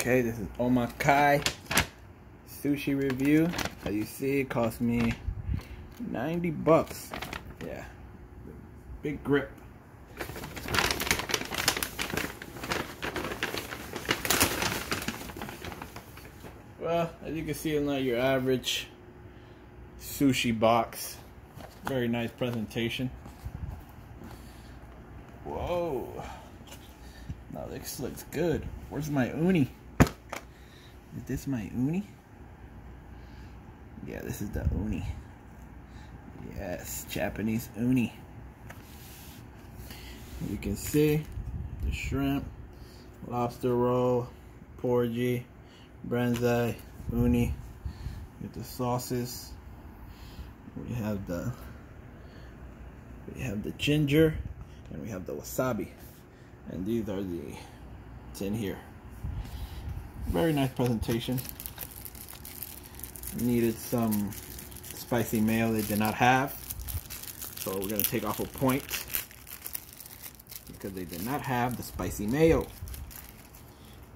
Okay, this is Omakai sushi review. As you see, it cost me 90 bucks. Yeah, big grip. Well, as you can see, it's not your average sushi box. Very nice presentation. Whoa. Now this looks good. Where's my uni? Is this my uni? Yeah, this is the uni. Yes, Japanese uni. You can see the shrimp, lobster roll, porgy, branzai, uni. With the sauces. We have the we have the ginger and we have the wasabi. And these are the it's in here. Very nice presentation. Needed some spicy mayo they did not have. So we're gonna take off a point because they did not have the spicy mayo.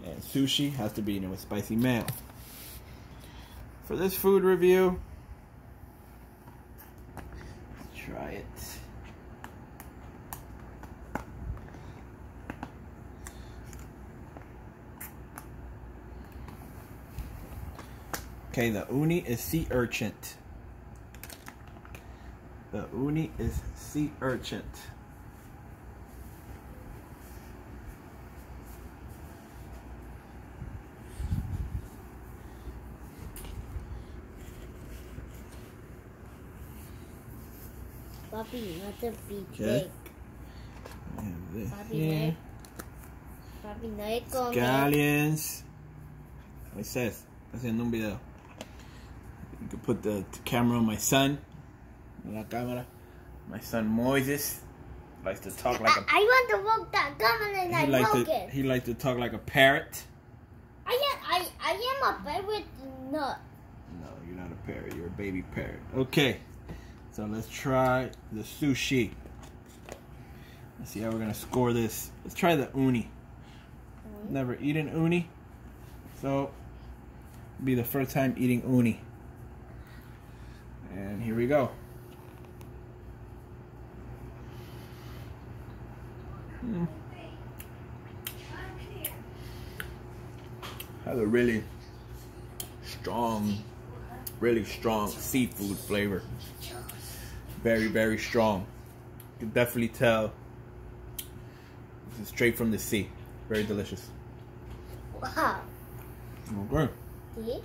And sushi has to be eaten with spicy mayo. For this food review, let's try it. Okay, the uni is sea urchin. The uni is sea urchin. Papi, no te Okay. piques. And this Papi, here. Papi, no le comes. Scallions. It says, haciendo un video. You can put the, the camera on my son. La cámara. My son Moises likes to talk like a I, I want to walk that camera and he broke to it. he likes to talk like a parrot. I am, I, I am a parrot. nut. No, you're not a parrot. You're a baby parrot. Okay, so let's try the sushi. Let's see how we're gonna score this. Let's try the uni. Never eaten uni, so be the first time eating uni. And here we go. Mm. Has a really strong, really strong seafood flavor. Very, very strong. You can definitely tell this is straight from the sea. Very delicious. Wow. Okay. See?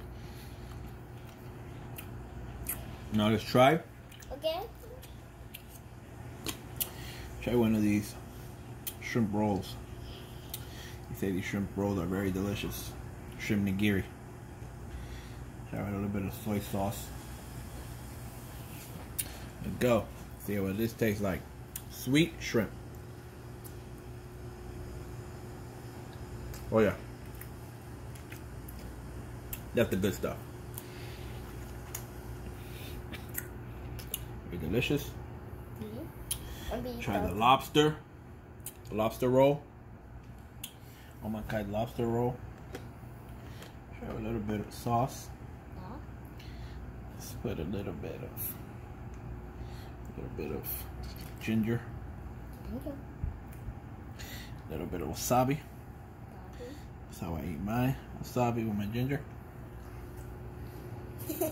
Now let's try Okay. try one of these shrimp rolls. They say these shrimp rolls are very delicious. Shrimp nigiri. Try a little bit of soy sauce. Let's go. See what this tastes like. Sweet shrimp. Oh yeah. That's the good stuff. Very delicious. See? Papi, Try the lobster. Lobster roll. Oh my god, lobster roll. Try a little bit of sauce. Let's put a little bit of a little bit of ginger, Okay. a little bit of wasabi. That's how I eat mine. Wasabi with my ginger.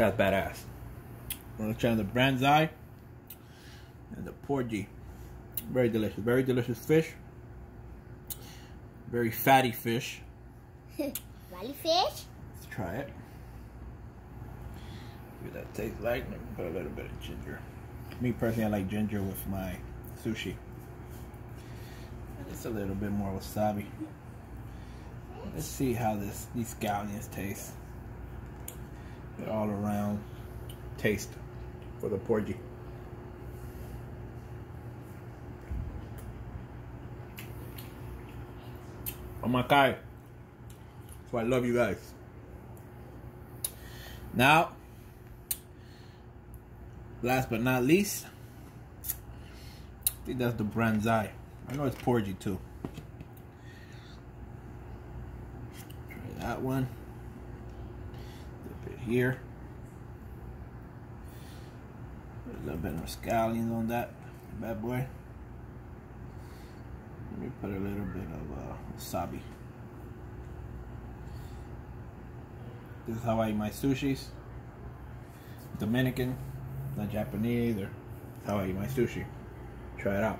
That's badass. We're gonna try the branzai and the porgy. Very delicious. Very delicious fish. Very fatty fish. Valley fish? Let's try it. See what that tastes like. Maybe Put a little bit of ginger. Me personally, I like ginger with my sushi. Just a little bit more wasabi. Let's see how this these scallions taste. Good all around taste for the porgy. Oh my god. So I love you guys. Now, last but not least, I think that's the Branzai. I know it's porgy too. Try that one. Here. Put a little bit of scallions on that bad boy. Let me put a little bit of uh, wasabi. This is how I eat my sushis. Dominican, not Japanese, or how I eat my sushi. Try it out.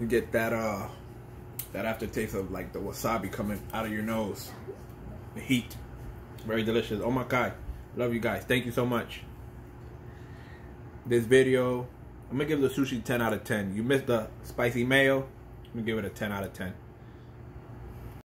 You get that uh that aftertaste of like the wasabi coming out of your nose. The heat. Very delicious. Oh my god. Love you guys. Thank you so much. This video, I'm gonna give the sushi 10 out of 10. You missed the spicy mayo. I'm gonna give it a 10 out of 10.